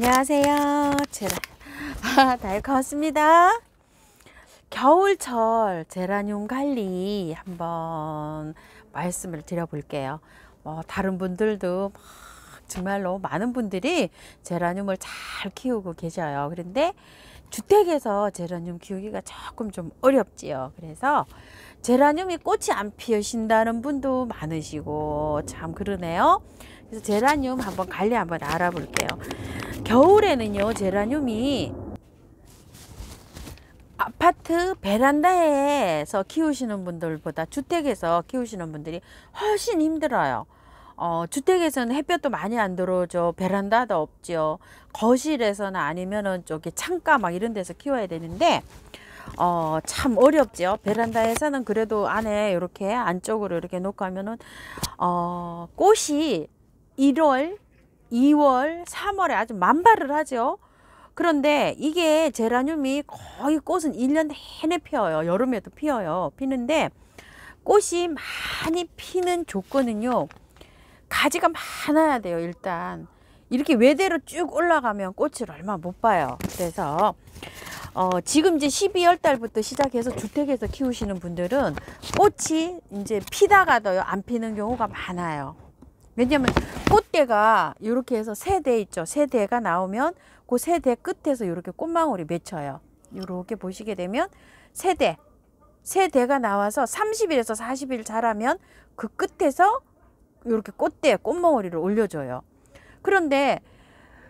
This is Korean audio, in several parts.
안녕하세요. 제라. 아, 달커웠습니다. 겨울철 제라늄 관리 한번 말씀을 드려볼게요. 뭐 다른 분들도 정말로 많은 분들이 제라늄을 잘 키우고 계셔요. 그런데 주택에서 제라늄 키우기가 조금 좀 어렵지요. 그래서 제라늄이 꽃이 안 피우신다는 분도 많으시고 참 그러네요. 그래서 제라늄 한번 관리 한번 알아볼게요. 겨울에는요 제라늄이 아파트 베란다에서 키우시는 분들보다 주택에서 키우시는 분들이 훨씬 힘들어요. 어, 주택에서는 햇볕도 많이 안 들어오죠. 베란다도 없죠. 거실에서는 아니면은 저기 창가 막 이런 데서 키워야 되는데 어, 참 어렵죠. 베란다에서는 그래도 안에 이렇게 안쪽으로 이렇게 놓고 하면은 어, 꽃이 1월, 2월, 3월에 아주 만발을 하죠. 그런데 이게 제라늄이 거의 꽃은 1년 내내 피어요. 여름에도 피어요. 피는데 꽃이 많이 피는 조건은요. 가지가 많아야 돼요. 일단 이렇게 외대로 쭉 올라가면 꽃을 얼마 못 봐요. 그래서 어, 지금 이제 12월 달부터 시작해서 주택에서 키우시는 분들은 꽃이 이제 피다가도요 안 피는 경우가 많아요. 왜냐면 꽃대가 이렇게 해서 세대 있죠. 세 대가 나오면 그 세대 끝에서 이렇게 꽃망울이 맺혀요. 이렇게 보시게 되면 세 대, 세 대가 나와서 30일에서 40일 자라면 그 끝에서 이렇게 꽃대, 꽃망울이를 올려줘요. 그런데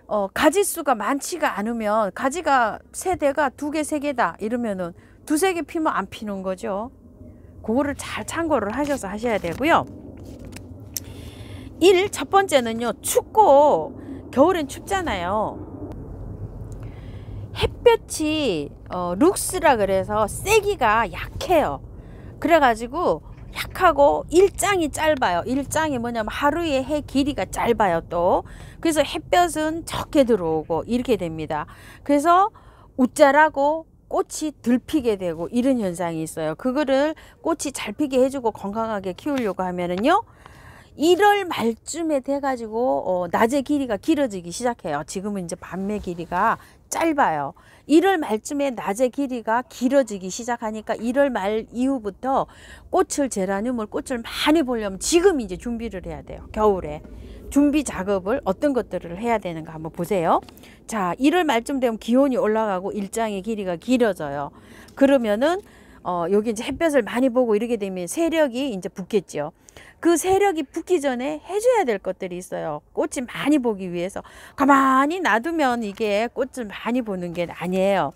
어, 가지 수가 많지가 않으면 가지가 세 대가 두 개, 세 개다 이러면은 두세 개 피면 안 피는 거죠. 그거를 잘 참고를 하셔서 하셔야 되고요. 일 첫 번째는요 춥고 겨울엔 춥잖아요. 햇볕이 어, 룩스라 그래서 세기가 약해요. 그래가지고 약하고 일장이 짧아요. 일장이 뭐냐면 하루의 해 길이가 짧아요 또. 그래서 햇볕은 적게 들어오고 이렇게 됩니다. 그래서 웃자라고 꽃이 들 피게 되고 이런 현상이 있어요. 그거를 꽃이 잘 피게 해주고 건강하게 키우려고 하면은요 1월 말쯤에 돼가지고 어, 낮의 길이가 길어지기 시작해요. 지금은 이제 밤의 길이가 짧아요. 1월 말쯤에 낮의 길이가 길어지기 시작하니까 1월 말 이후부터 꽃을 제라늄을 꽃을 많이 보려면 지금 이제 준비를 해야 돼요. 겨울에. 준비 작업을 어떤 것들을 해야 되는가 한번 보세요. 자, 1월 말쯤 되면 기온이 올라가고 일장의 길이가 길어져요. 그러면은 어, 여기 이제 햇볕을 많이 보고 이렇게 되면 세력이 이제 붙겠죠. 그 세력이 붙기 전에 해줘야 될 것들이 있어요. 꽃이 많이 보기 위해서. 가만히 놔두면 이게 꽃을 많이 보는 게 아니에요.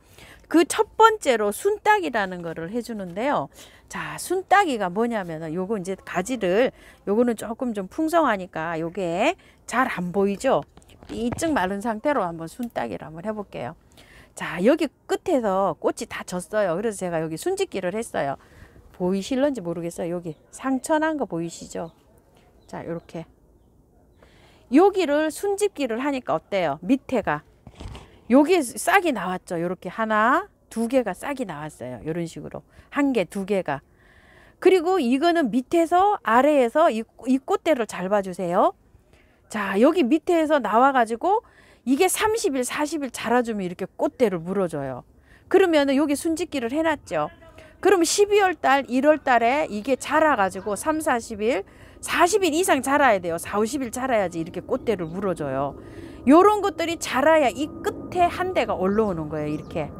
그 첫 번째로 순딱이라는 거를 해주는데요. 자, 순딱이가 뭐냐면은 요거 이제 가지를 요거는 조금 좀 풍성하니까 요게 잘 안 보이죠? 삐쩍 마른 상태로 한번 순딱이를 한번 해볼게요. 자, 여기 끝에서 꽃이 다 졌어요. 그래서 제가 여기 순짓기를 했어요. 보이실런지 모르겠어요. 여기 상처난 거 보이시죠? 자, 이렇게 여기를 순집기를 하니까 어때요? 밑에가 여기 싹이 나왔죠. 이렇게 하나, 두 개가 싹이 나왔어요. 이런 식으로 한 개, 두 개가. 그리고 이거는 밑에서 아래에서 이, 이 꽃대를 잘 봐주세요. 자, 여기 밑에서 나와가지고 이게 30일, 40일 자라주면 이렇게 꽃대를 물어줘요. 그러면은 여기 순짓기를 해놨죠. 그럼 12월 달, 1월 달에 이게 자라가지고 3, 40일, 40일 이상 자라야 돼요. 4, 50일 자라야지 이렇게 꽃대를 물어줘요. 요런 것들이 자라야 이 끝에 한 대가 올라오는 거예요. 이렇게.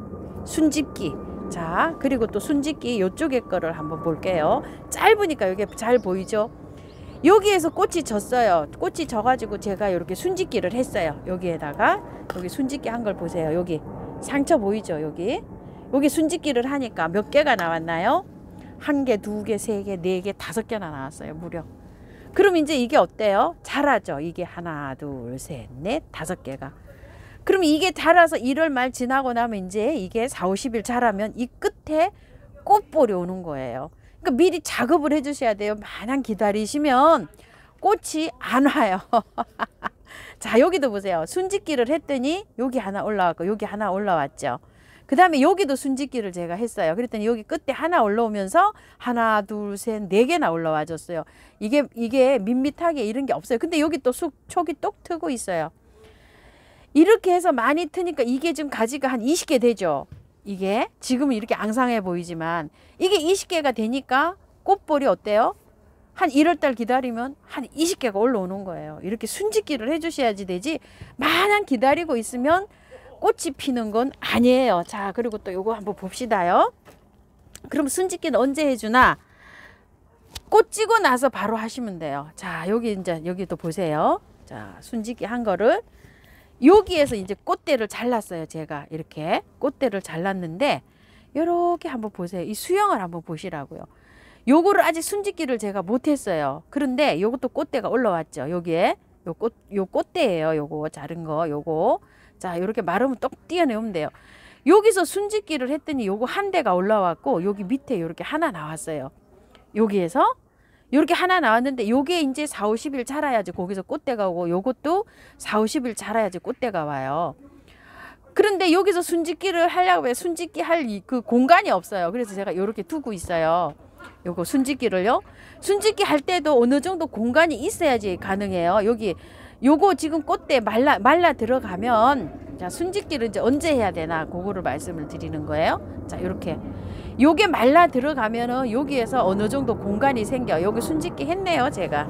순집기. 자, 그리고 또 순집기 요쪽에 거를 한번 볼게요. 짧으니까 이게 잘 보이죠? 여기에서 꽃이 졌어요. 꽃이 져가지고 제가 이렇게 순짓기를 했어요. 여기에다가 여기 순짓기 한 걸 보세요. 여기 상처 보이죠? 여기 여기 순짓기를 하니까 몇 개가 나왔나요? 한 개, 두 개, 세 개, 네 개, 다섯 개나 나왔어요. 무려. 그럼 이제 이게 어때요? 자라죠. 이게 하나, 둘, 셋, 넷, 다섯 개가. 그럼 이게 자라서 1월 말 지나고 나면 이제 이게 4, 50일 자라면 이 끝에 꽃볼이 오는 거예요. 그러니까 미리 작업을 해 주셔야 돼요. 마냥 기다리시면 꽃이 안 와요. 자, 여기도 보세요. 순짓기를 했더니 여기 하나 올라왔고 여기 하나 올라왔죠. 그 다음에 여기도 순짓기를 제가 했어요. 그랬더니 여기 끝에 하나 올라오면서 하나, 둘, 셋, 네 개나 올라와 줬어요. 이게, 이게 밋밋하게 이런 게 없어요. 근데 여기 또 쑥, 촉이 똑 트고 있어요. 이렇게 해서 많이 트니까 이게 지금 가지가 한 20개 되죠. 이게 지금은 이렇게 앙상해 보이지만 이게 20개가 되니까 꽃볼이 어때요? 한 1월달 기다리면 한 20개가 올라오는 거예요. 이렇게 순짓기를 해주셔야지 되지 마냥 기다리고 있으면 꽃이 피는 건 아니에요. 자 그리고 또 요거 한번 봅시다요. 그럼 순짓기는 언제 해주나? 꽃 찌고 나서 바로 하시면 돼요. 자 여기 이제 여기도 보세요. 자 순짓기 한 거를 여기에서 이제 꽃대를 잘랐어요. 제가 이렇게 꽃대를 잘랐는데 이렇게 한번 보세요. 이 수영을 한번 보시라고요. 요거를 아직 순짓기를 제가 못했어요. 그런데 요것도 꽃대가 올라왔죠. 여기에 요 꽃, 요 꽃대예요. 요거 자른 거, 요거. 자, 요렇게 마르면 똑 띄어내면 돼요. 여기서 순짓기를 했더니 요거 한 대가 올라왔고 여기 밑에 요렇게 하나 나왔어요. 여기에서 요렇게 하나 나왔는데 요게 이제 4, 50일 자라야지 거기서 꽃대가 오고 요것도 4, 50일 자라야지 꽃대가 와요. 그런데 여기서 순짓기를 하려고 해 순짓기 할 그 공간이 없어요. 그래서 제가 요렇게 두고 있어요. 요거 순짓기를요. 순짓기 할 때도 어느 정도 공간이 있어야지 가능해요. 여기 요거 지금 꽃대 말라 말라 들어가면 자 순짓기를 이제 언제 해야 되나 그거를 말씀을 드리는 거예요. 자 이렇게 요게 말라 들어가면은 여기에서 어느 정도 공간이 생겨. 여기 순짓기 했네요 제가.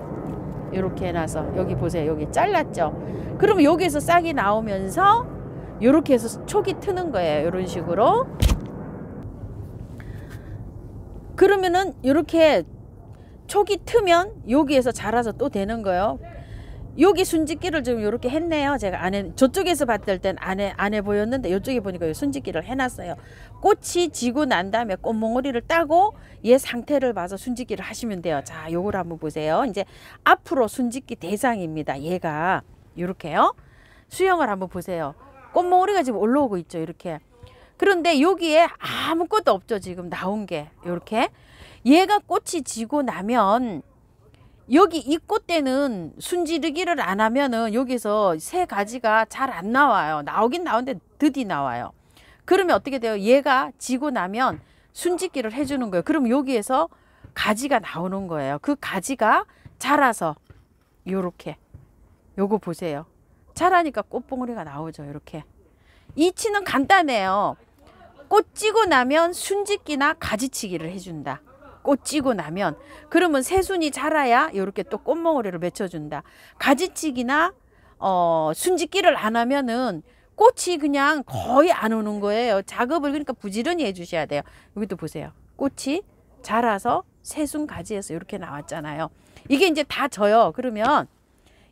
이렇게 해놔서 여기 보세요 여기 잘랐죠. 그러면 여기에서 싹이 나오면서 이렇게 해서 촉이 트는 거예요. 이런 식으로. 그러면은 이렇게 촉이 트면 여기에서 자라서 또 되는 거예요. 여기 순짓기를 좀 이렇게 했네요. 제가 안에 저쪽에서 봤을 땐 안에 안에 보였는데 이쪽에 보니까 순짓기를 해놨어요. 꽃이 지고 난 다음에 꽃몽오리를 따고 얘 상태를 봐서 순짓기를 하시면 돼요. 자, 요걸 한번 보세요. 이제 앞으로 순짓기 대상입니다. 얘가 이렇게요. 수영을 한번 보세요. 꽃몽오리가 지금 올라오고 있죠. 이렇게. 그런데 여기에 아무것도 없죠. 지금 나온 게 이렇게 얘가 꽃이 지고 나면 여기 이 꽃대는 순지르기를 안 하면은 여기서 새 가지가 잘 안 나와요. 나오긴 나오는데 드디 나와요. 그러면 어떻게 돼요? 얘가 지고 나면 순짓기를 해주는 거예요. 그럼 여기에서 가지가 나오는 거예요. 그 가지가 자라서 요렇게 요거 보세요. 자라니까 꽃봉오리가 나오죠. 이렇게 이치는 간단해요. 꽃 찌고 나면 순짓기나 가지치기를 해준다. 꽃 찌고 나면 그러면 새순이 자라야 이렇게 또 꽃몽오리를 맺혀준다. 가지치기나 어, 순짓기를 안 하면은 꽃이 그냥 거의 안 오는 거예요. 작업을 그러니까 부지런히 해주셔야 돼요. 여기도 보세요. 꽃이 자라서 새순 가지에서 이렇게 나왔잖아요. 이게 이제 다 져요. 그러면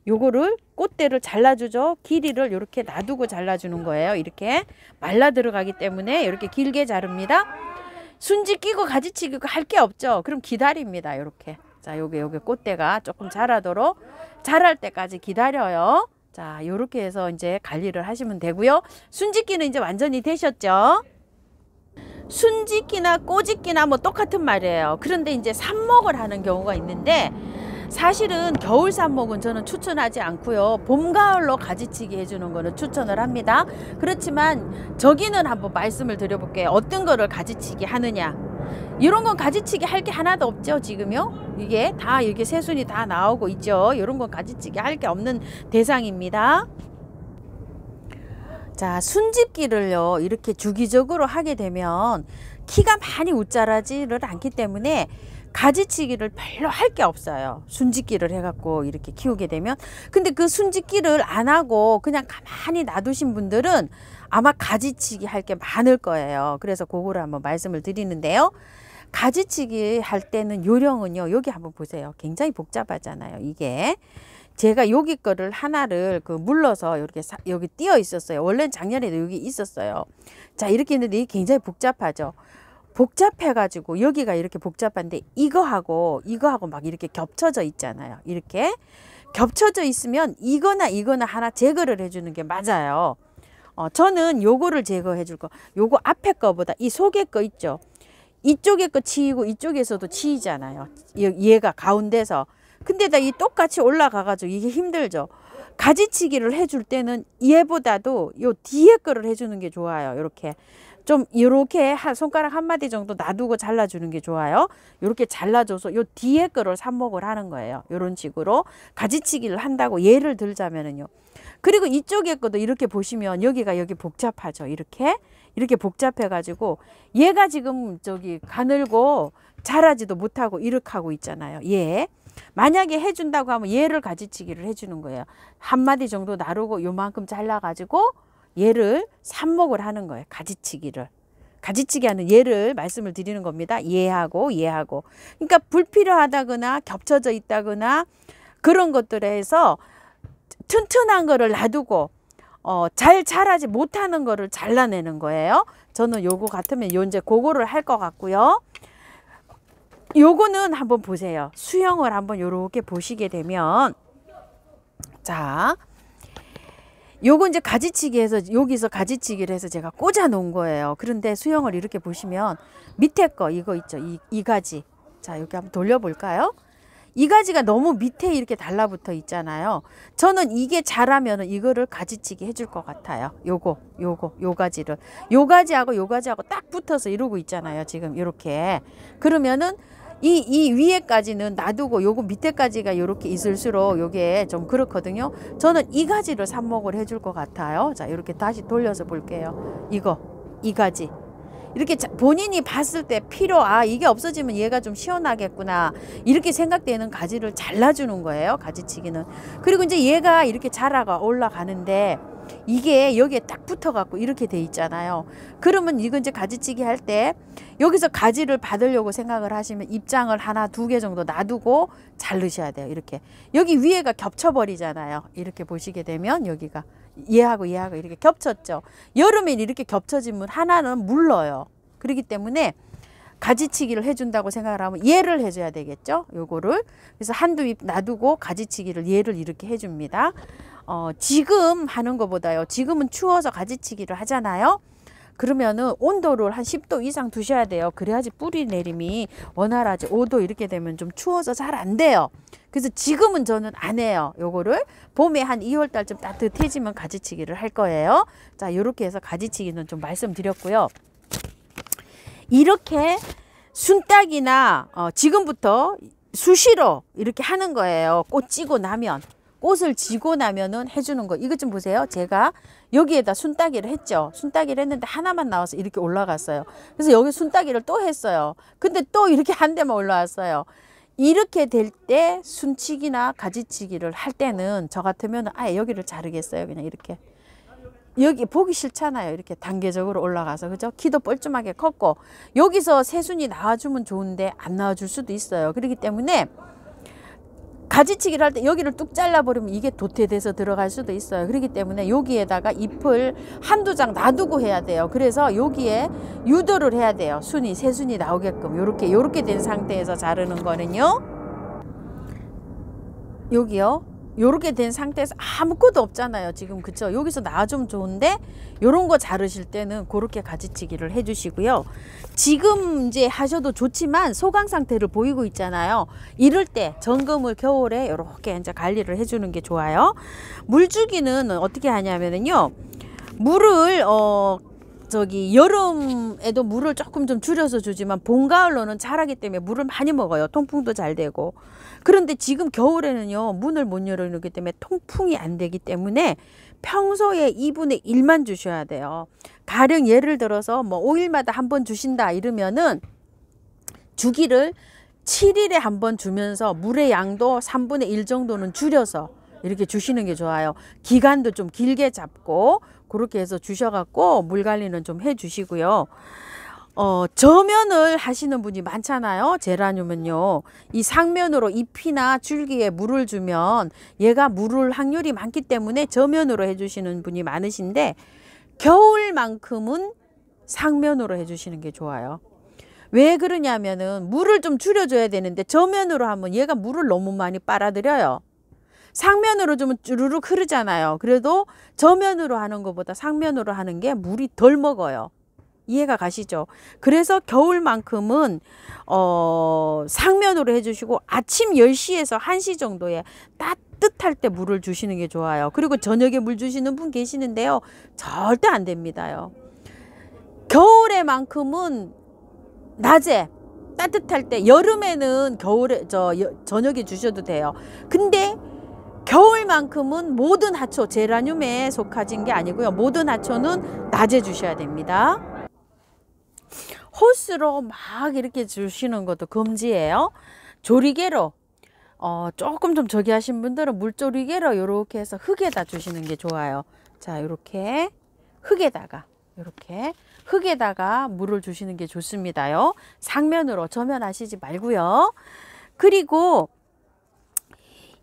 요거를 꽃대를 잘라주죠. 길이를 이렇게 놔두고 잘라주는 거예요. 이렇게 말라 들어가기 때문에 이렇게 길게 자릅니다. 순지 끼고 가지치 기고 할게 없죠. 그럼 기다립니다. 이렇게. 자, 요게 요게 꽃대가 조금 자라도록 자랄 때까지 기다려요. 자, 요렇게 해서 이제 관리를 하시면 되고요. 순짓기는 이제 완전히 되셨죠? 순짓기나 꼬짓기나 뭐 똑같은 말이에요. 그런데 이제 삽목을 하는 경우가 있는데 사실은 겨울 삽목은 저는 추천하지 않고요. 봄, 가을로 가지치기 해주는 거는 추천을 합니다. 그렇지만 저기는 한번 말씀을 드려볼게요. 어떤 거를 가지치기 하느냐. 이런 건 가지치기 할 게 하나도 없죠 지금요 이게 다 이게 새순이 다 나오고 있죠 이런 건 가지치기 할 게 없는 대상입니다 자 순집기를요 이렇게 주기적으로 하게 되면 키가 많이 웃자라지를 않기 때문에 가지치기를 별로 할 게 없어요. 순짓기를 해갖고 이렇게 키우게 되면. 근데 그 순짓기를 안 하고 그냥 가만히 놔두신 분들은 아마 가지치기 할 게 많을 거예요. 그래서 그거를 한번 말씀을 드리는데요. 가지치기 할 때는 요령은요. 여기 한번 보세요. 굉장히 복잡하잖아요. 이게. 제가 여기 거를 하나를 그 물러서 이렇게 사, 여기 띄어 있었어요. 원래는 작년에도 여기 있었어요. 자, 이렇게 있는데 이게 굉장히 복잡하죠. 복잡해가지고 여기가 이렇게 복잡한데 이거하고 이거하고 막 이렇게 겹쳐져 있잖아요. 이렇게 겹쳐져 있으면 이거나 이거나 하나 제거를 해주는 게 맞아요. 어, 저는 요거를 제거해 줄 거. 요거 앞에 거보다 이 속에 거 있죠. 이쪽에 거 치이고 이쪽에서도 치이잖아요. 얘가 가운데서. 근데 다 이 똑같이 올라가가지고 이게 힘들죠. 가지치기를 해줄 때는 얘보다도 요 뒤에 거를 해주는 게 좋아요. 이렇게 좀 이렇게 한 손가락 한 마디 정도 놔두고 잘라주는 게 좋아요. 이렇게 잘라줘서 요 뒤에 거를 삽목을 하는 거예요. 이런 식으로 가지치기를 한다고 예를 들자면은요. 그리고 이쪽에 것도 이렇게 보시면 여기가 여기 복잡하죠. 이렇게 이렇게 복잡해 가지고 얘가 지금 저기 가늘고 자라지도 못하고 이렇게 하고 있잖아요. 얘 만약에 해준다고 하면 얘를 가지치기를 해주는 거예요. 한 마디 정도 나르고 요만큼 잘라가지고 얘를 삽목을 하는 거예요. 가지치기를. 가지치기 하는 예를 말씀을 드리는 겁니다. 얘하고 얘하고. 그러니까 불필요하다거나 겹쳐져 있다거나 그런 것들에 해서 튼튼한 거를 놔두고 어, 잘 자라지 못하는 거를 잘라내는 거예요. 저는 요거 같으면 요 이제 그거를 할 것 같고요. 요거는 한번 보세요. 수영을 한번 요렇게 보시게 되면 자 요거 이제 가지치기 해서 여기서 가지치기를 해서 제가 꽂아 놓은 거예요. 그런데 수영을 이렇게 보시면 밑에 거 이거 있죠. 이, 이 가지. 자 여기 한번 돌려볼까요? 이 가지가 너무 밑에 이렇게 달라붙어 있잖아요. 저는 이게 자라면은 이거를 가지치기 해줄 것 같아요. 요거, 요거, 요 가지를. 요 가지하고 요 가지하고 딱 붙어서 이러고 있잖아요. 지금 이렇게. 그러면은 이, 이 위에까지는 놔두고 요거 밑에까지가 이렇게 있을수록 요게 좀 그렇거든요. 저는 이 가지를 삽목을 해줄 것 같아요. 자, 이렇게 다시 돌려서 볼게요. 이거, 이 가지. 이렇게 본인이 봤을 때 필요 아 이게 없어지면 얘가 좀 시원하겠구나 이렇게 생각되는 가지를 잘라주는 거예요 가지치기는 그리고 이제 얘가 이렇게 자라가 올라가는데 이게 여기에 딱 붙어 갖고 이렇게 돼 있잖아요 그러면 이건 이제 가지치기 할 때 여기서 가지를 받으려고 생각을 하시면 입장을 하나 두 개 정도 놔두고 자르셔야 돼요 이렇게 여기 위에가 겹쳐 버리잖아요 이렇게 보시게 되면 여기가 얘하고 얘하고 이렇게 겹쳤죠. 여름에 이렇게 겹쳐지면 하나는 물러요. 그렇기 때문에 가지치기를 해준다고 생각을 하면 얘를 해줘야 되겠죠. 요거를. 그래서 한두 잎 놔두고 가지치기를 얘를 이렇게 해줍니다. 어, 지금 하는 것보다요. 지금은 추워서 가지치기를 하잖아요. 그러면은 온도를 한 10도 이상 두셔야 돼요. 그래야지 뿌리 내림이 원활하지. 5도 이렇게 되면 좀 추워서 잘 안 돼요. 그래서 지금은 저는 안 해요. 요거를 봄에 한 2월 달쯤 따뜻해지면 가지치기를 할 거예요. 자, 요렇게 해서 가지치기는 좀 말씀드렸고요. 이렇게 순딱이나 어, 지금부터 수시로 이렇게 하는 거예요. 꽃 찌고 나면. 꽃을 지고 나면은 해주는 거. 이것 좀 보세요. 제가 여기에다 순따기를 했죠. 순따기를 했는데 하나만 나와서 이렇게 올라갔어요. 그래서 여기 순따기를 또 했어요. 근데 또 이렇게 한 대만 올라왔어요. 이렇게 될 때 순치기나 가지치기를 할 때는 저 같으면 아예 여기를 자르겠어요. 그냥 이렇게. 여기 보기 싫잖아요. 이렇게 단계적으로 올라가서 그죠? 키도 뻘쭘하게 컸고 여기서 새순이 나와주면 좋은데 안 나와줄 수도 있어요. 그렇기 때문에 가지치기를 할 때 여기를 뚝 잘라버리면 이게 도태돼서 들어갈 수도 있어요. 그렇기 때문에 여기에다가 잎을 한두 장 놔두고 해야 돼요. 그래서 여기에 유도를 해야 돼요. 순이, 새순이 나오게끔. 요렇게, 요렇게 된 상태에서 자르는 거는요. 여기요. 요렇게 된 상태에서 아무것도 없잖아요. 지금 그쵸? 여기서 나와주면 좋은데 요런 거 자르실 때는 그렇게 가지치기를 해주시고요. 지금 이제 하셔도 좋지만 소강 상태를 보이고 있잖아요. 이럴 때 점검을 겨울에 이렇게 이제 관리를 해주는 게 좋아요. 물주기는 어떻게 하냐면은요. 물을 어 저기 여름에도 물을 조금 좀 줄여서 주지만 봄 가을로는 자라기 때문에 물을 많이 먹어요. 통풍도 잘 되고. 그런데 지금 겨울에는요. 문을 못 열어놓기 때문에 통풍이 안 되기 때문에 평소에 2분의 1만 주셔야 돼요. 가령 예를 들어서 뭐 5일마다 한 번 주신다 이러면은 주기를 7일에 한 번 주면서 물의 양도 3분의 1 정도는 줄여서 이렇게 주시는 게 좋아요. 기간도 좀 길게 잡고 그렇게 해서 주셔갖고 물 관리는 좀 해주시고요. 어, 저면을 하시는 분이 많잖아요. 제라늄은요. 이 상면으로 잎이나 줄기에 물을 주면 얘가 물을 확률이 많기 때문에 저면으로 해주시는 분이 많으신데 겨울만큼은 상면으로 해주시는 게 좋아요. 왜 그러냐면은 물을 좀 줄여줘야 되는데 저면으로 하면 얘가 물을 너무 많이 빨아들여요. 상면으로 좀 쭈르륵 흐르잖아요. 그래도 저면으로 하는 것보다 상면으로 하는 게 물이 덜 먹어요. 이해가 가시죠? 그래서 겨울만큼은 어 상면으로 해주시고 아침 10시에서 1시 정도에 따뜻할 때 물을 주시는 게 좋아요. 그리고 저녁에 물 주시는 분 계시는데요. 절대 안 됩니다요. 겨울에만큼은 낮에 따뜻할 때 여름에는 겨울에 저 여, 저녁에 주셔도 돼요. 근데 겨울만큼은 모든 하초 제라늄에 속하진 게 아니고요. 모든 하초는 낮에 주셔야 됩니다. 호스로 막 이렇게 주시는 것도 금지예요. 조리개로 어, 조금 좀 저기 하신 분들은 물조리개로 이렇게 해서 흙에다 주시는 게 좋아요. 자, 이렇게 흙에다가 이렇게 흙에다가 물을 주시는 게 좋습니다요. 상면으로 저면 하시지 말고요. 그리고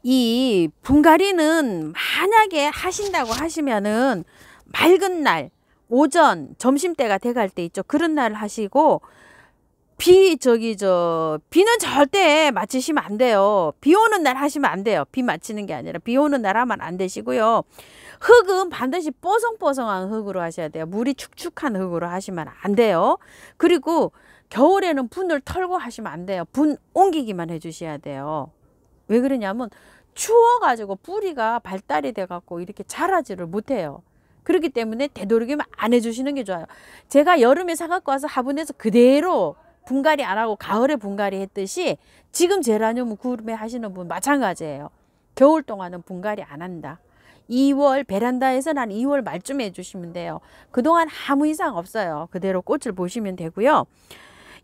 이 분갈이는 만약에 하신다고 하시면은 맑은 날 오전 점심때가 돼갈 때 있죠. 그런 날 하시고 비 저기 저 비는 절대 맞추시면 안 돼요. 비 오는 날 하시면 안 돼요. 비 맞히는 게 아니라 비 오는 날 하면 안 되시고요. 흙은 반드시 뽀송뽀송한 흙으로 하셔야 돼요. 물이 축축한 흙으로 하시면 안 돼요. 그리고 겨울에는 분을 털고 하시면 안 돼요. 분 옮기기만 해주셔야 돼요. 왜 그러냐면 추워가지고 뿌리가 발달이 돼갖고 이렇게 자라지를 못해요. 그렇기 때문에 되도록이면 안 해주시는 게 좋아요. 제가 여름에 사갖고 와서 화분에서 그대로 분갈이 안 하고 가을에 분갈이 했듯이 지금 제라늄 구매 하시는 분 마찬가지예요. 겨울 동안은 분갈이 안 한다. 2월 베란다에서는 한 2월 말쯤에 해주시면 돼요. 그동안 아무 이상 없어요. 그대로 꽃을 보시면 되고요.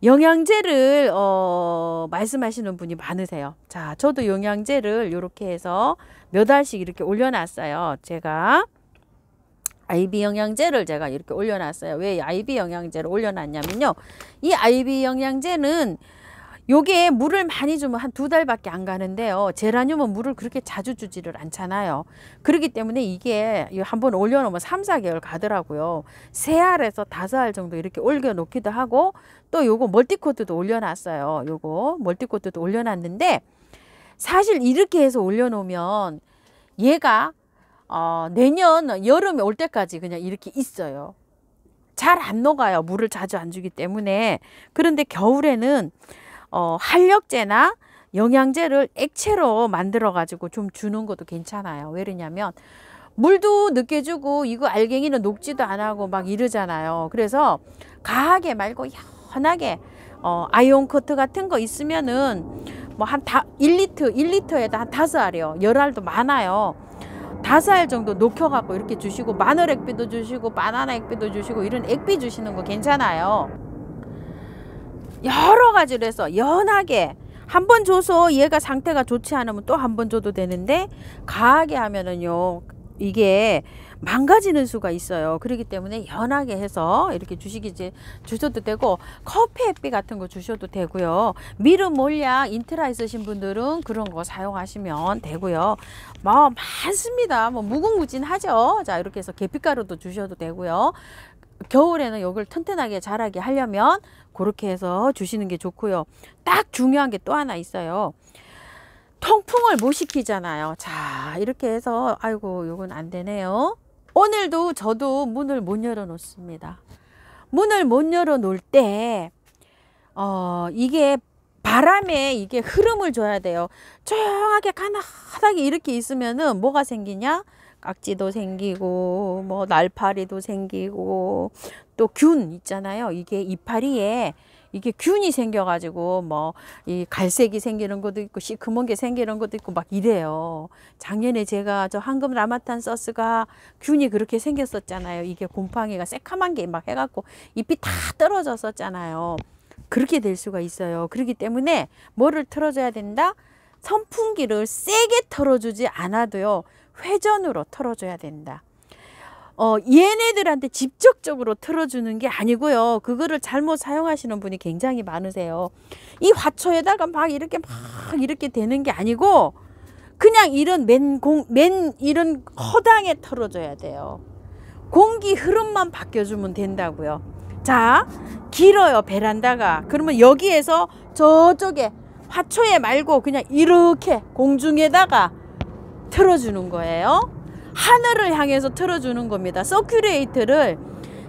영양제를 어, 말씀하시는 분이 많으세요. 자, 저도 영양제를 이렇게 해서 몇 알씩 이렇게 올려놨어요. 제가 아이비 영양제를 제가 이렇게 올려놨어요. 왜 아이비 영양제를 올려놨냐면요. 이 아이비 영양제는 요게 물을 많이 주면 한 두 달밖에 안 가는데요. 제라늄은 물을 그렇게 자주 주지를 않잖아요. 그렇기 때문에 이게 한번 올려놓으면 3, 4개월 가더라고요. 세 알에서 다섯 알 정도 이렇게 올려 놓기도 하고 또 요거 멀티코트도 올려놨어요. 요거 멀티코트도 올려놨는데 사실 이렇게 해서 올려놓으면 얘가 어, 내년 여름에 올 때까지 그냥 이렇게 있어요. 잘 안 녹아요. 물을 자주 안 주기 때문에. 그런데 겨울에는 어, 활력제나 영양제를 액체로 만들어 가지고 좀 주는 것도 괜찮아요. 왜 그러냐면 물도 늦게 주고 이거 알갱이는 녹지도 안 하고 막 이러잖아요. 그래서 가하게 말고 연하게 어, 아이온 커트 같은 거 있으면은 뭐 한 다 1리터, 1리터에다 한 다섯 알이요. 열 알도 많아요. 다섯 알 정도 녹여갖고 이렇게 주시고 마늘 액비도 주시고 바나나 액비도 주시고 이런 액비 주시는 거 괜찮아요. 여러 가지로 해서 연하게 한 번 줘서 얘가 상태가 좋지 않으면 또 한 번 줘도 되는데 가하게 하면은요 이게 망가지는 수가 있어요. 그렇기 때문에 연하게 해서 이렇게 주시기 주셔도 되고 커피 햇빛 같은 거 주셔도 되고요. 미름 몰약 인트라 있으신 분들은 그런 거 사용하시면 되고요. 뭐 많습니다. 뭐 무궁무진하죠. 자 이렇게 해서 계피가루도 주셔도 되고요. 겨울에는 이걸 튼튼하게 자라게 하려면 그렇게 해서 주시는 게 좋고요. 딱 중요한 게 또 하나 있어요. 통풍을 못 시키잖아요. 자, 이렇게 해서 아이고, 이건 안 되네요. 오늘도 저도 문을 못 열어 놓습니다. 문을 못 열어 놓을 때, 어, 이게 바람에 이게 흐름을 줘야 돼요. 조용하게 가나하게 이렇게 있으면은 뭐가 생기냐? 깍지도 생기고, 뭐, 날파리도 생기고, 또 균 있잖아요. 이게 이파리에 이게 균이 생겨가지고 뭐 이 갈색이 생기는 것도 있고 시커먼 게 생기는 것도 있고 막 이래요. 작년에 제가 저 황금 라마탄 소스가 균이 그렇게 생겼었잖아요. 이게 곰팡이가 새카만 게 막 해갖고 잎이 다 떨어졌었잖아요. 그렇게 될 수가 있어요. 그렇기 때문에 뭐를 틀어줘야 된다? 선풍기를 세게 틀어주지 않아도요. 회전으로 틀어줘야 된다. 어, 얘네들한테 직접적으로 틀어주는 게 아니고요. 그거를 잘못 사용하시는 분이 굉장히 많으세요. 이 화초에다가 막 이렇게 막 이렇게 되는 게 아니고 그냥 이런 맨 공, 맨 이런 허당에 털어줘야 돼요. 공기 흐름만 바뀌어주면 된다고요. 자, 길어요, 베란다가. 그러면 여기에서 저쪽에 화초에 말고 그냥 이렇게 공중에다가 틀어주는 거예요. 하늘을 향해서 틀어주는 겁니다. 서큐레이트를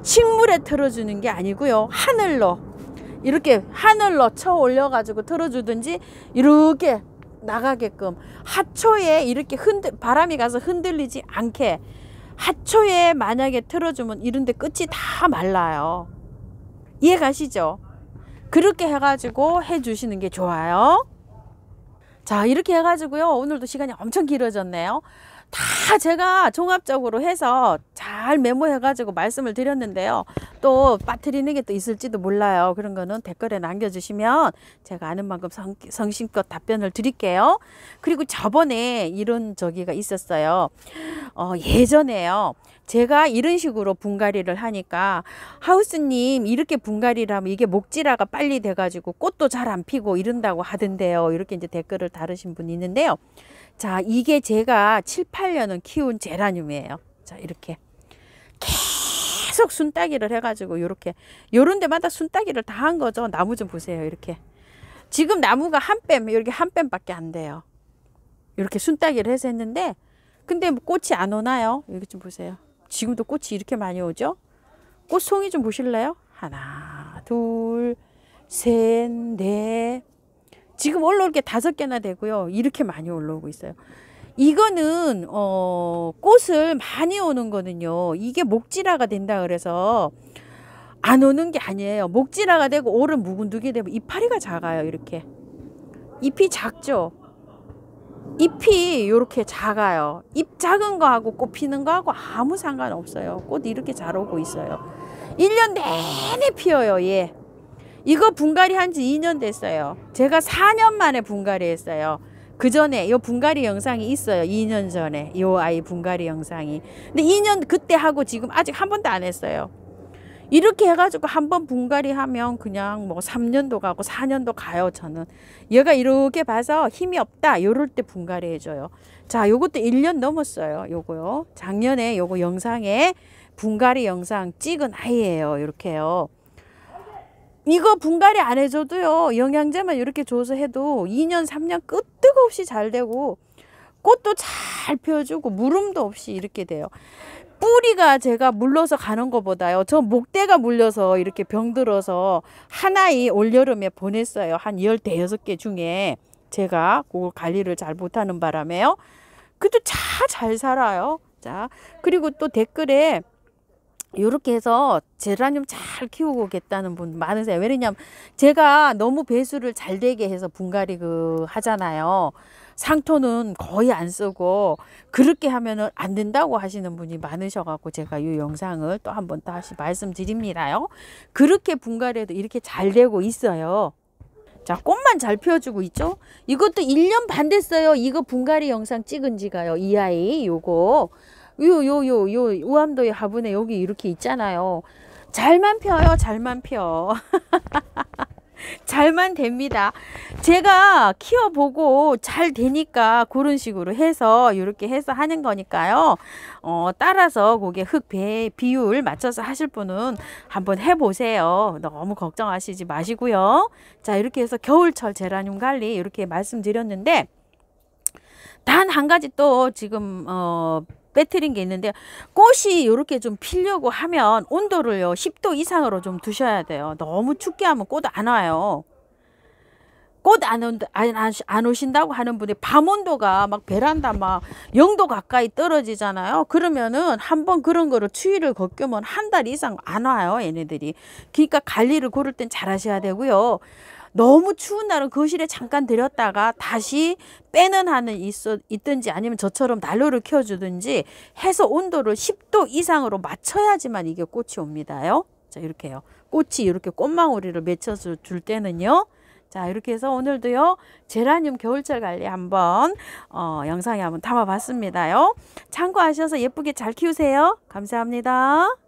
식물에 틀어주는 게 아니고요. 하늘로 이렇게 하늘로 쳐 올려가지고 틀어주든지 이렇게 나가게끔 하초에 이렇게 흔들 바람이 가서 흔들리지 않게 하초에 만약에 틀어주면 이런데 끝이 다 말라요. 이해 가시죠? 그렇게 해가지고 해주시는 게 좋아요. 자, 이렇게 해가지고요. 오늘도 시간이 엄청 길어졌네요. 다 제가 종합적으로 해서 잘 메모해가지고 말씀을 드렸는데요. 또 빠뜨리는 게 또 있을지도 몰라요. 그런 거는 댓글에 남겨주시면 제가 아는 만큼 성, 성심껏 답변을 드릴게요. 그리고 저번에 이런 저기가 있었어요. 어, 예전에요. 제가 이런 식으로 분갈이를 하니까 하우스님 이렇게 분갈이를 하면 이게 목지라가 빨리 돼가지고 꽃도 잘 안 피고 이런다고 하던데요. 이렇게 이제 댓글을 다루신 분이 있는데요. 자, 이게 제가 7, 8년은 키운 제라늄이에요. 자, 이렇게. 계속 순따기를 해가지고, 요렇게. 요런 데마다 순따기를 다 한 거죠. 나무 좀 보세요. 이렇게. 지금 나무가 한 뺨, 이렇게 한 뺨밖에 안 돼요. 이렇게 순따기를 해서 했는데, 근데 뭐 꽃이 안 오나요? 여기 좀 보세요. 지금도 꽃이 이렇게 많이 오죠? 꽃송이 좀 보실래요? 하나, 둘, 셋, 넷, 지금 올라올 게 다섯 개나 되고요. 이렇게 많이 올라오고 있어요. 이거는 어 꽃을 많이 오는 거는요. 이게 목지라가 된다 그래서 안 오는 게 아니에요. 목지라가 되고 올은 묵은두개 되면 이파리가 작아요. 이렇게 잎이 작죠. 잎이 이렇게 작아요. 잎 작은 거하고 꽃 피는 거하고 아무 상관없어요. 꽃 이렇게 잘 오고 있어요. 1년 내내 피어요. 얘. 이거 분갈이 한 지 2년 됐어요. 제가 4년 만에 분갈이 했어요. 그 전에 요 분갈이 영상이 있어요. 2년 전에 요 아이 분갈이 영상이. 근데 2년 그때 하고 지금 아직 한 번도 안 했어요. 이렇게 해가지고 한 번 분갈이 하면 그냥 뭐 3년도 가고 4년도 가요, 저는. 얘가 이렇게 봐서 힘이 없다. 요럴 때 분갈이 해줘요. 자, 요것도 1년 넘었어요. 요거요. 작년에 요거 영상에 분갈이 영상 찍은 아이예요. 이렇게요. 이거 분갈이 안 해줘도요. 영양제만 이렇게 줘서 해도 2년 3년 끄떡 없이 잘 되고 꽃도 잘 펴주고 물음도 없이 이렇게 돼요. 뿌리가 제가 물러서 가는 것보다요. 저 목대가 물려서 이렇게 병들어서 하나의 올여름에 보냈어요. 한 열대 여섯 개 중에 제가 그걸 관리를 잘 못하는 바람에요. 그래도 잘 살아요. 자 그리고 또 댓글에 이렇게 해서 제라늄 잘 키우고 겠다는 분 많으세요. 왜냐면 제가 너무 배수를 잘 되게 해서 분갈이 그 하잖아요. 상토는 거의 안 쓰고 그렇게 하면은 안 된다고 하시는 분이 많으셔갖고 제가 이 영상을 또 한번 다시 말씀드립니다요. 그렇게 분갈이도 이렇게 잘 되고 있어요. 자, 꽃만 잘 피워주고 있죠? 이것도 1년 반 됐어요. 이거 분갈이 영상 찍은 지가요. 이 아이, 요거. 요, 요, 요, 요, 우암도의 화분에 여기 이렇게 있잖아요. 잘만 펴요, 잘만 펴. 잘만 됩니다. 제가 키워보고 잘 되니까 그런 식으로 해서 이렇게 해서 하는 거니까요. 어, 따라서 그게 흙배 비율 맞춰서 하실 분은 한번 해보세요. 너무 걱정하시지 마시고요. 자 이렇게 해서 겨울철 제라늄 관리 이렇게 말씀드렸는데 단 한 가지 또 지금 어 빼뜨린 게 있는데 꽃이 이렇게 좀 피려고 하면 온도를요 10도 이상으로 좀 두셔야 돼요. 너무 춥게 하면 꽃 안 와요. 꽃안 안, 안 오신다고 하는 분이 밤 온도가 막 베란다 막 0도 가까이 떨어지잖아요. 그러면은 한 번 그런 거를 추위를 겪으면 한 달 이상 안 와요 얘네들이. 그러니까 관리를 고를 땐 잘 하셔야 되고요 너무 추운 날은 거실에 잠깐 들였다가 다시 빼는 한은 있어, 있든지 아니면 저처럼 난로를 켜주든지 해서 온도를 10도 이상으로 맞춰야지만 이게 꽃이 옵니다요. 자 이렇게요. 꽃이 이렇게 꽃망울이를 맺혀서 줄 때는요. 자 이렇게 해서 오늘도요 제라늄 겨울철 관리 한번 어, 영상에 한번 담아봤습니다요 참고하셔서 예쁘게 잘 키우세요 감사합니다